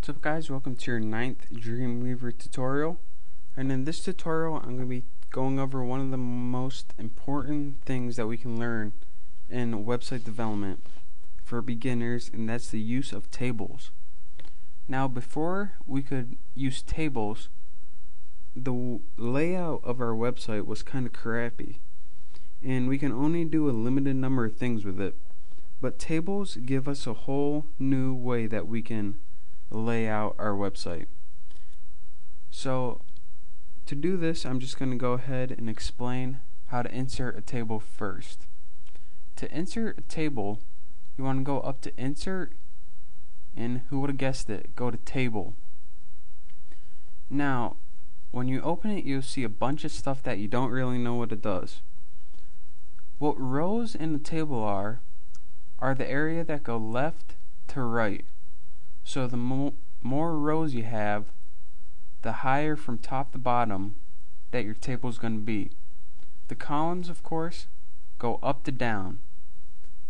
What's up guys, welcome to your ninth Dreamweaver tutorial. And in this tutorial I'm going to be going over one of the most important things that we can learn in website development for beginners and that's the use of tables. Now before we could use tables the layout of our website was kind of crappy and we can only do a limited number of things with it. But tables give us a whole new way that we can lay out our website. So to do this, I'm just going to go ahead and explain how to insert a table first. To insert a table, you want to go up to Insert, and who would have guessed it, go to Table. Now, when you open it, you'll see a bunch of stuff that you don't really know what it does. What rows in the table are, are the area that go left to right. So the mo more rows you have, the higher from top to bottom that your table is going to be. The columns, of course, go up to down,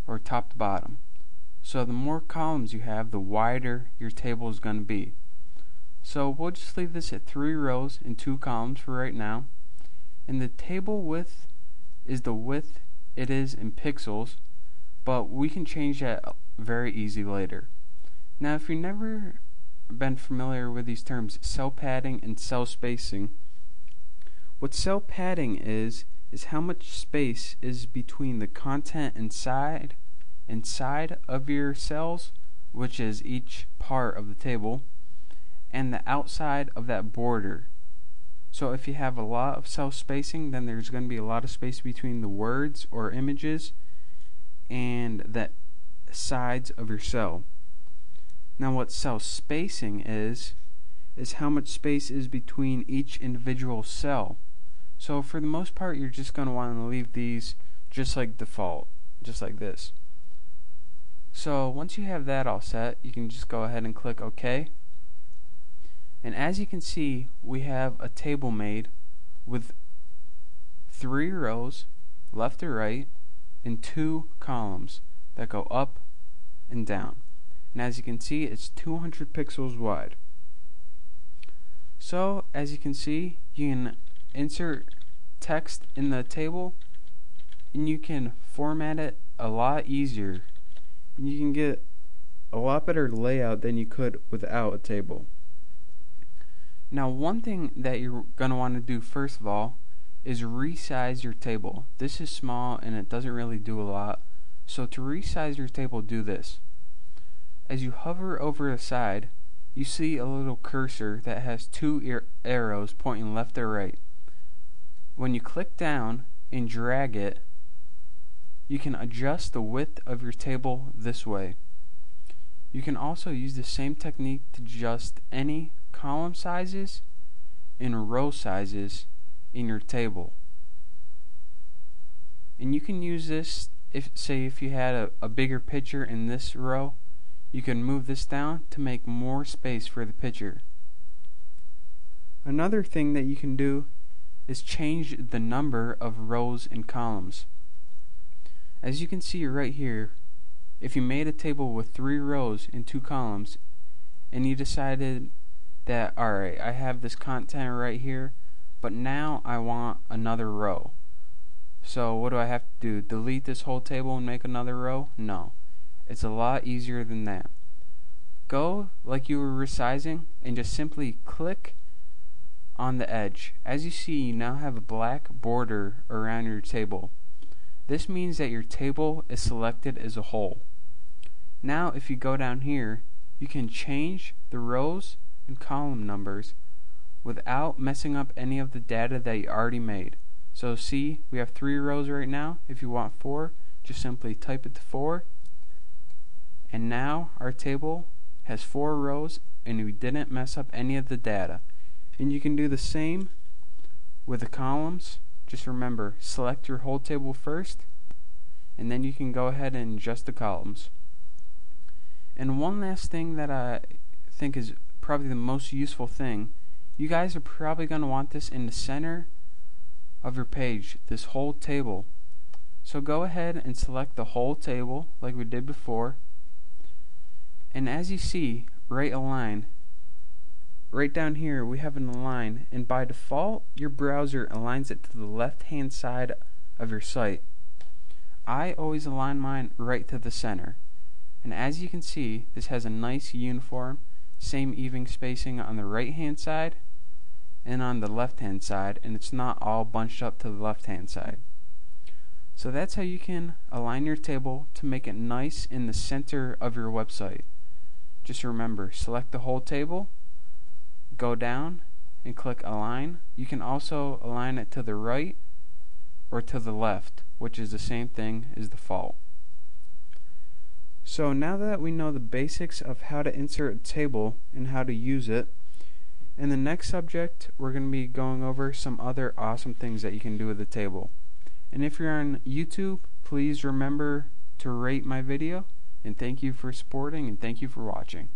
or top to bottom. So the more columns you have, the wider your table is going to be. So we'll just leave this at three rows and two columns for right now. And the table width is the width it is in pixels but we can change that very easy later. Now if you've never been familiar with these terms cell padding and cell spacing, what cell padding is is how much space is between the content inside inside of your cells, which is each part of the table, and the outside of that border. So if you have a lot of cell spacing, then there's going to be a lot of space between the words or images and the sides of your cell. Now what cell spacing is, is how much space is between each individual cell. So for the most part, you're just going to want to leave these just like default, just like this. So once you have that all set, you can just go ahead and click OK. And as you can see, we have a table made with three rows, left to right, and two columns that go up and down. And as you can see, it's 200 pixels wide. So, as you can see, you can insert text in the table and you can format it a lot easier. And you can get a lot better layout than you could without a table. Now, one thing that you're going to want to do first of all is resize your table. This is small and it doesn't really do a lot. So to resize your table, do this. As you hover over the side, you see a little cursor that has two arrows pointing left or right. When you click down and drag it, you can adjust the width of your table this way. You can also use the same technique to adjust any column sizes and row sizes in your table. And you can use this if say if you had a, a bigger picture in this row, you can move this down to make more space for the picture. Another thing that you can do is change the number of rows and columns. As you can see right here, if you made a table with three rows and two columns, and you decided that, alright, I have this content right here, but now I want another row. So what do I have to do? Delete this whole table and make another row? No. It's a lot easier than that. Go like you were resizing and just simply click on the edge. As you see, you now have a black border around your table. This means that your table is selected as a whole. Now if you go down here, you can change the rows and column numbers without messing up any of the data that you already made. So see, we have three rows right now. If you want four, just simply type it to four. And now our table has four rows and we didn't mess up any of the data. And you can do the same with the columns. Just remember, select your whole table first and then you can go ahead and adjust the columns. And one last thing that I think is probably the most useful thing you guys are probably going to want this in the center of your page, this whole table. So go ahead and select the whole table like we did before. And as you see, right align, right down here we have an align and by default your browser aligns it to the left hand side of your site. I always align mine right to the center. And as you can see, this has a nice uniform, same even spacing on the right hand side and on the left hand side, and it's not all bunched up to the left hand side. So that's how you can align your table to make it nice in the center of your website. Just remember, select the whole table, go down, and click Align. You can also align it to the right or to the left, which is the same thing as the default. So now that we know the basics of how to insert a table and how to use it, in the next subject we're going to be going over some other awesome things that you can do with the table. And if you're on YouTube, please remember to rate my video, and thank you for supporting and thank you for watching.